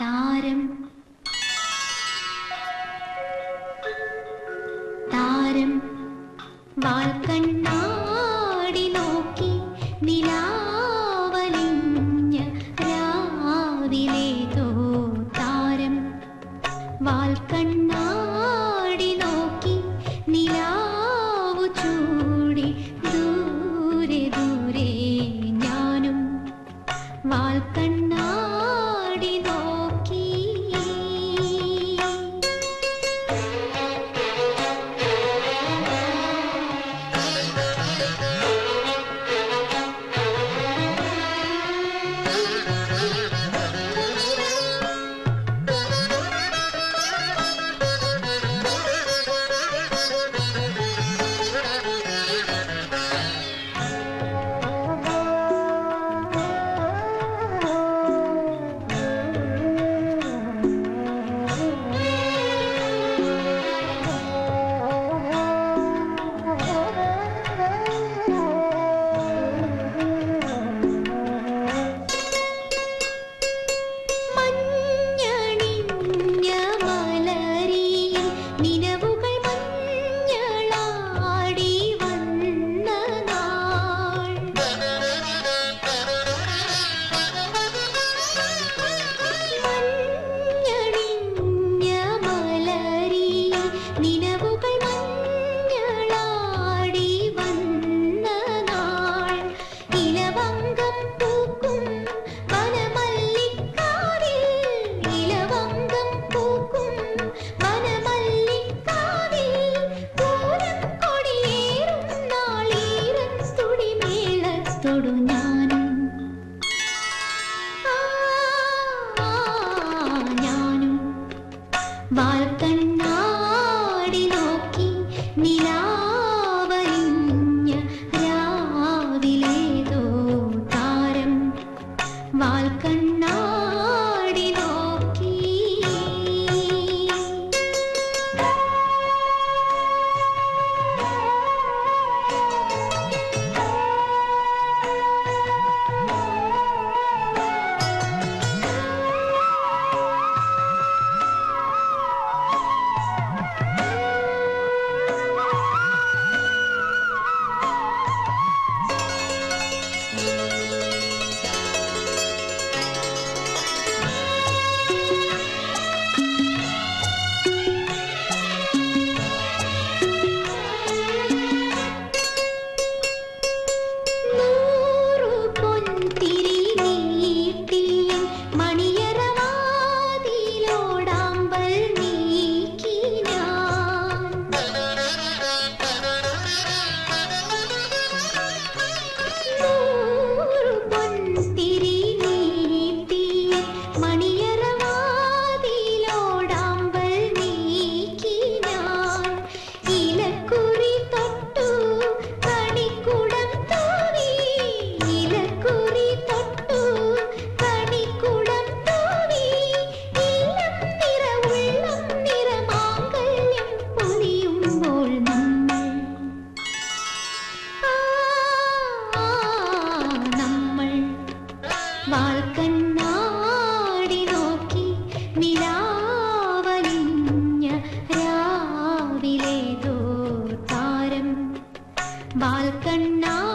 താരം വാൽക്കണ്ണാടി നോക്കി താരം. വാൽക്കണ്ണാടി നോക്കി ദൂരെ ദൂരെ ഞാനും. വാൽക്കണ്ണ नीला बालकन्ना